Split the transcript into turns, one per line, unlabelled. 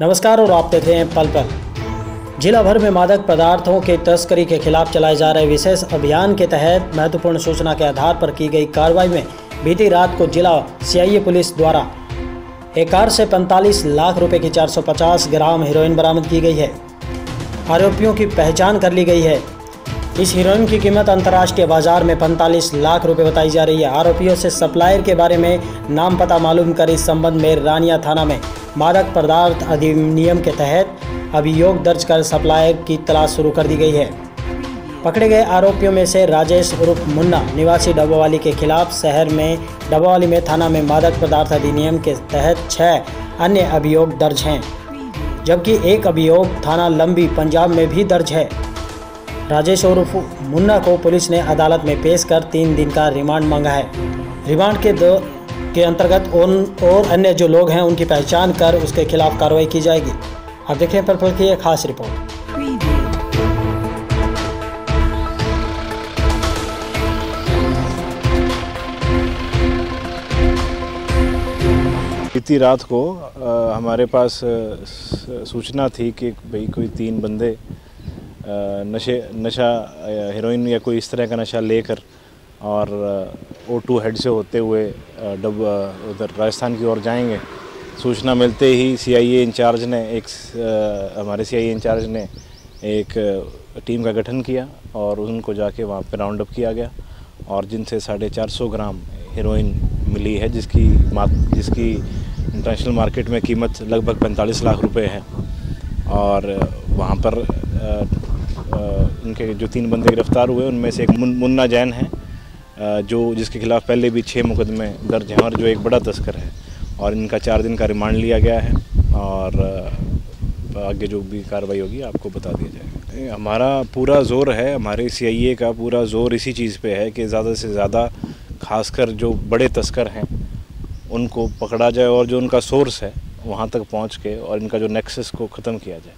नमस्कार और आप देख रहे हैं पल पल। जिला भर में मादक पदार्थों के तस्करी के खिलाफ चलाए जा रहे विशेष अभियान के तहत महत्वपूर्ण सूचना के आधार पर की गई कार्रवाई में बीती रात को जिला सीआईए पुलिस द्वारा एक कार से 45 लाख रुपए की 450 ग्राम हीरोइन बरामद की गई है। आरोपियों की पहचान कर ली गई है। इस हीरोइन की कीमत अंतर्राष्ट्रीय बाज़ार में 45 लाख रुपए बताई जा रही है। आरोपियों से सप्लायर के बारे में नाम पता मालूम कर इस संबंध में रानिया थाना में मादक पदार्थ अधिनियम के तहत अभियोग दर्ज कर सप्लायर की तलाश शुरू कर दी गई है। पकड़े गए आरोपियों में से राजेश उर्फ़ मुन्ना निवासी डब्बावाली के खिलाफ शहर में डब्बावाली में थाना में मादक पदार्थ अधिनियम के तहत छः अन्य अभियोग दर्ज हैं, जबकि एक अभियोग थाना लंबी पंजाब में भी दर्ज है। राजेश उर्फ़ मुन्ना को पुलिस ने अदालत में पेश कर तीन दिन का रिमांड मांगा है। रिमांड के दो के अंतर्गत उन और अन्य जो लोग हैं उनकी पहचान कर उसके खिलाफ कार्रवाई की जाएगी। अब देखें पर्पल की एक खास रिपोर्ट।
बीती रात को आ, हमारे पास सूचना थी कि भाई कोई तीन बंदे आ, नशे नशा हेरोइन या कोई इस तरह का नशा लेकर और ओ टू हेड से होते हुए डब उधर राजस्थान की ओर जाएँगे। सूचना मिलते ही सीआईए इंचार्ज ने एक हमारे सीआईए इंचार्ज ने एक टीम का गठन किया और उनको जाके वहाँ पर राउंड अप किया गया। और जिनसे साढ़े चार सौ ग्राम हेरोइन मिली है, जिसकी जिसकी इंटरनेशनल मार्केट में कीमत लगभग पैंतालीस लाख रुपए है। और वहाँ पर उनके जो तीन बंदे गिरफ़्तार हुए, उनमें से एक मुन्ना जैन है। जो जिसके खिलाफ पहले भी छः मुकदमे दर्ज हैं और जो एक बड़ा तस्कर है और इनका चार दिन का रिमांड लिया गया है और आगे जो भी कार्रवाई होगी आपको बता दिया जाएगा। हमारा पूरा ज़ोर है, हमारे सीआईए का पूरा ज़ोर इसी चीज़ पे है कि ज़्यादा से ज़्यादा खासकर जो बड़े तस्कर हैं, उनको पकड़ा जाए और जो उनका सोर्स है, वहाँ तक पहुँच के और इनका जो नेक्सस को ख़त्म किया जाए।